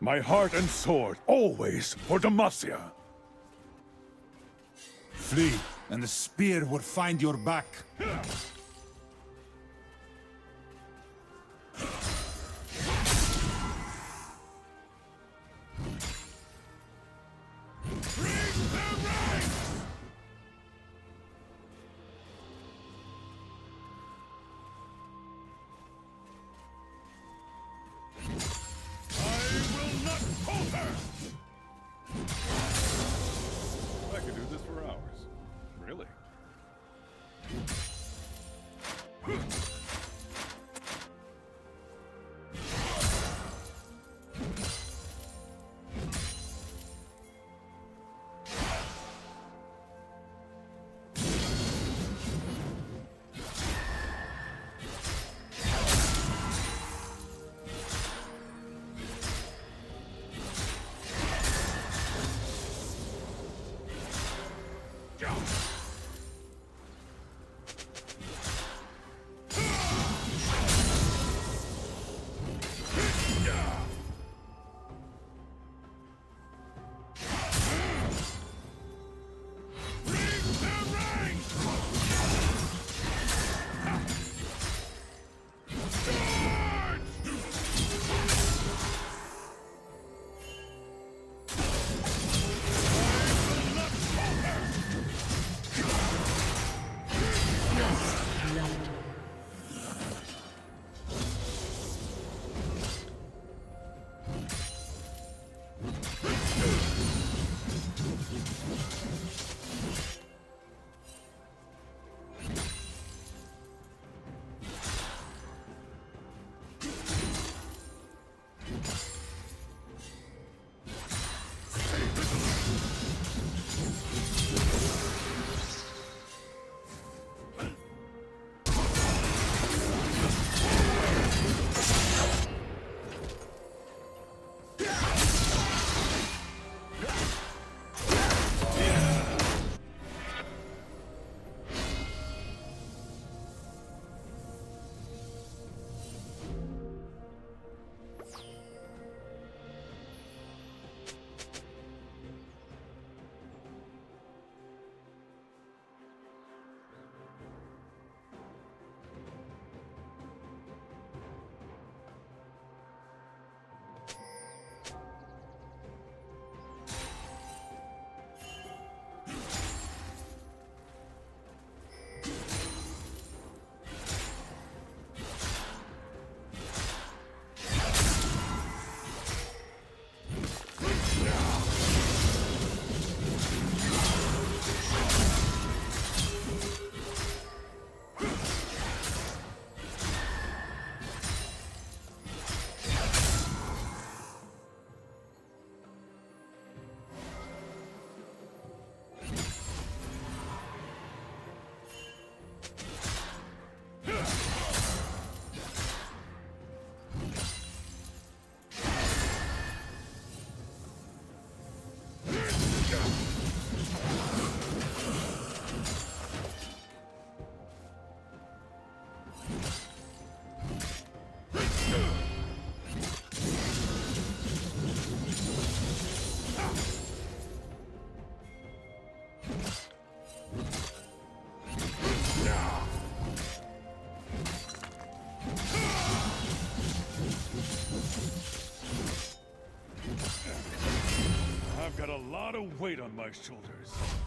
My heart and sword, always for Demacia. Flee, and the spear will find your back. I've weight on my shoulders.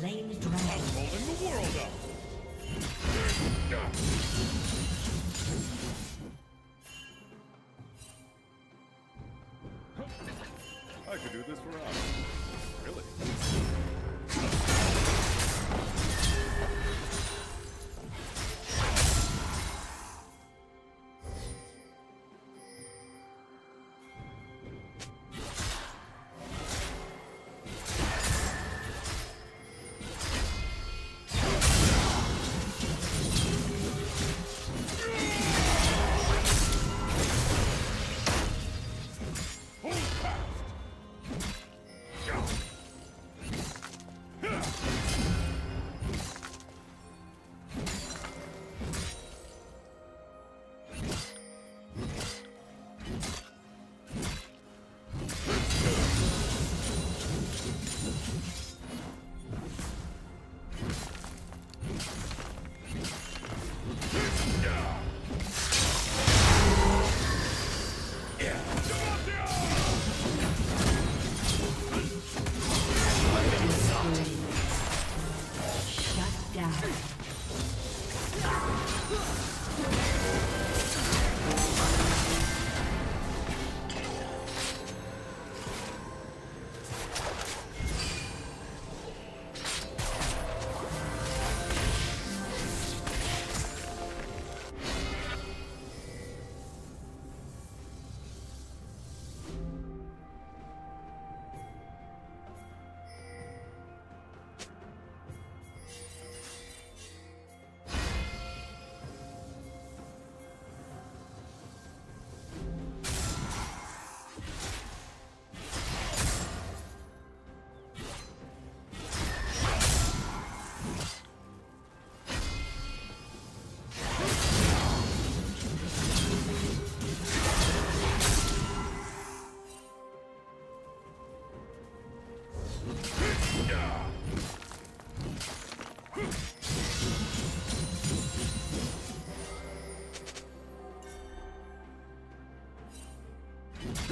Slain the dragon. I'm holding the world up.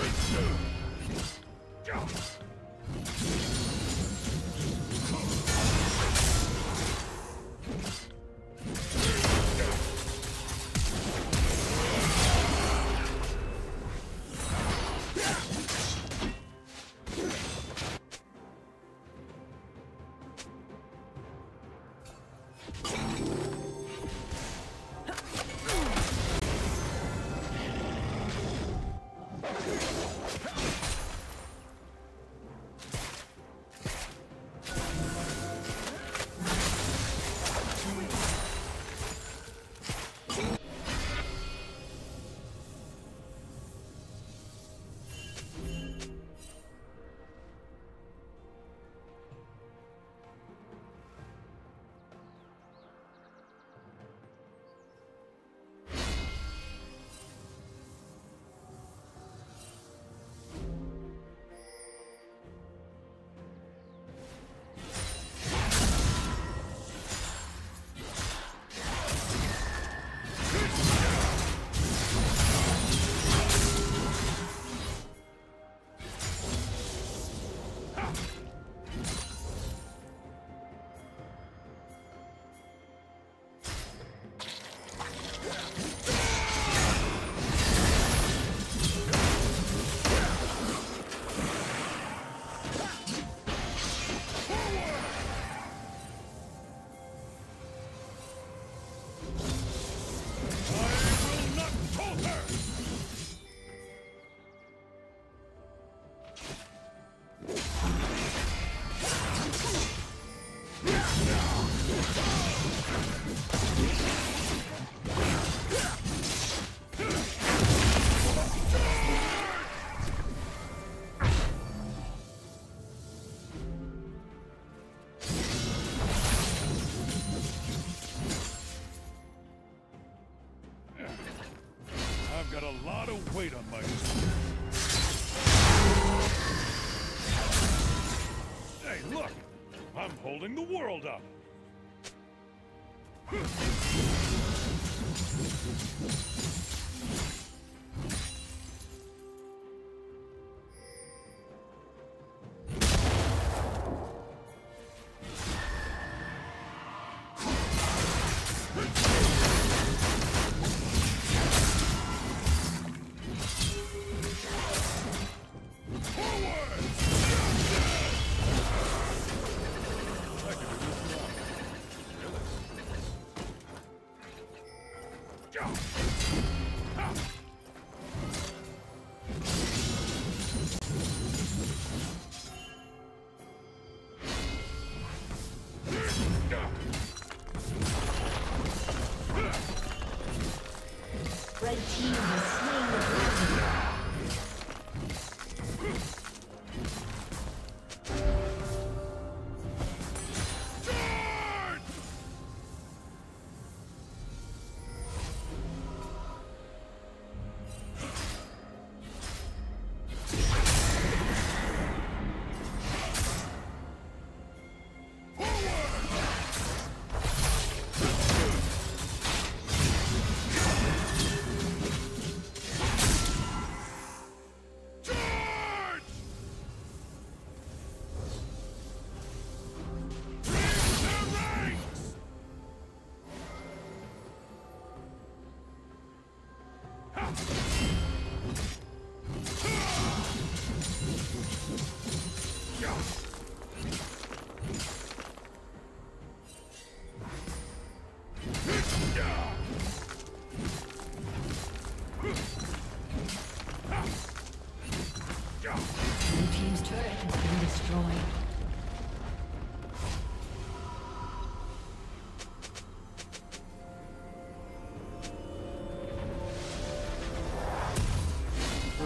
I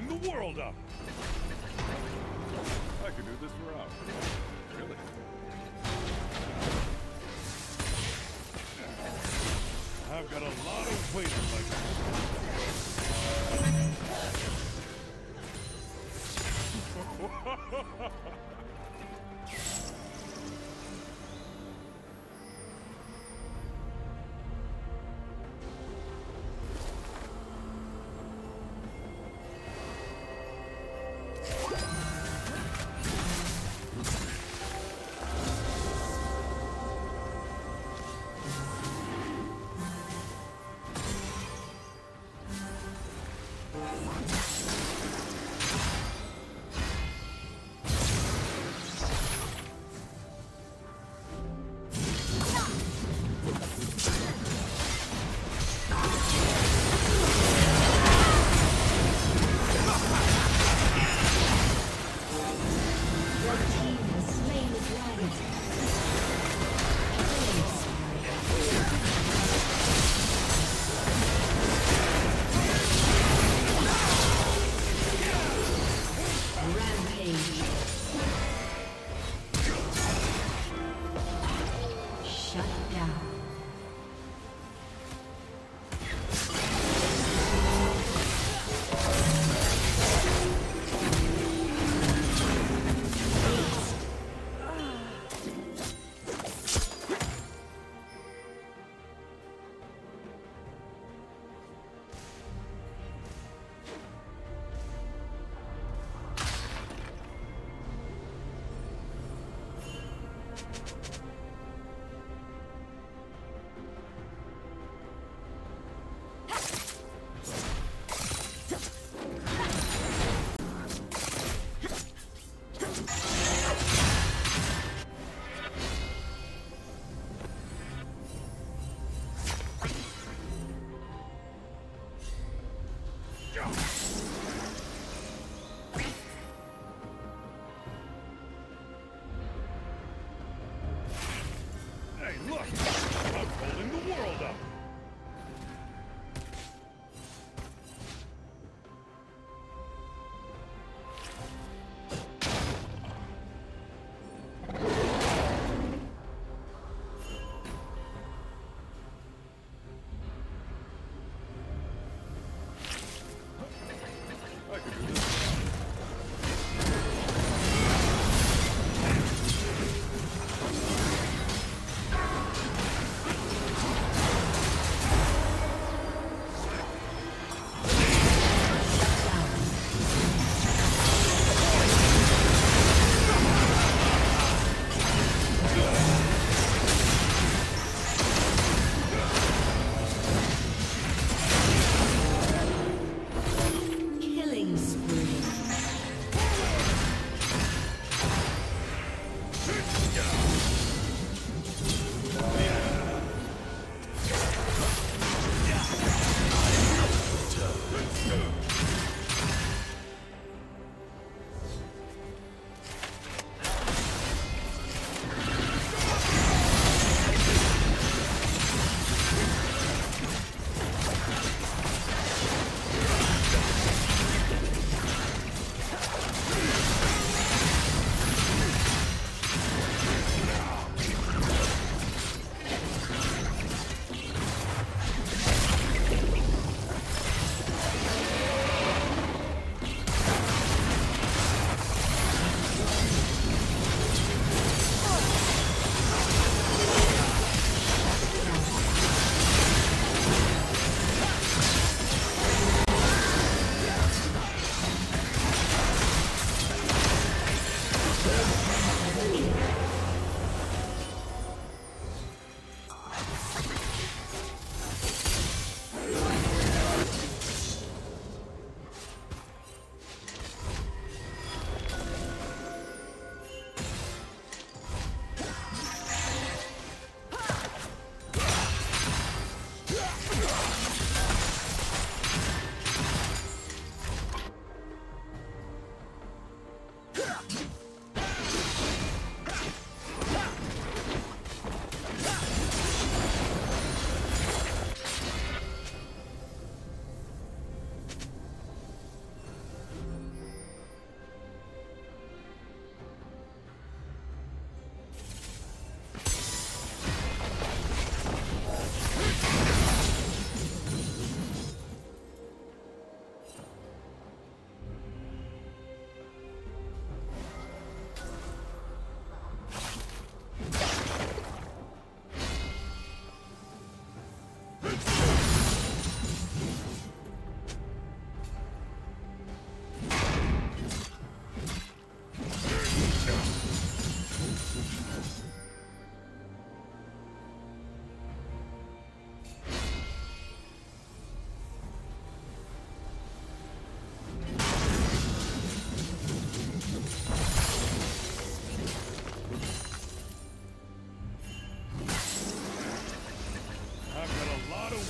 building the world up. I could do this for hours.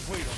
A